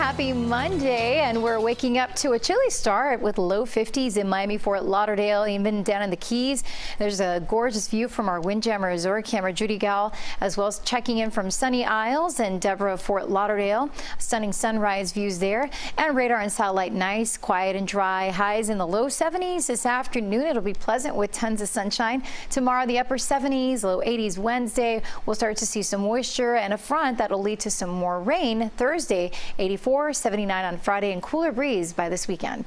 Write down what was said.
happy Monday, and we're waking up to a chilly start with low 50s in Miami, Fort Lauderdale, even down in the Keys. There's a gorgeous view from our Windjammer Resort camera, Judy Gal, as well as checking in from Sunny Isles and Deborah, Fort Lauderdale. Stunning sunrise views there, and radar and satellite nice, quiet and dry. Highs in the low 70s this afternoon. It'll be pleasant with tons of sunshine. Tomorrow, the upper 70s, low 80s Wednesday. We'll start to see some moisture and a front that'll lead to some more rain Thursday. 84, 79 on Friday, and cooler breeze by this weekend.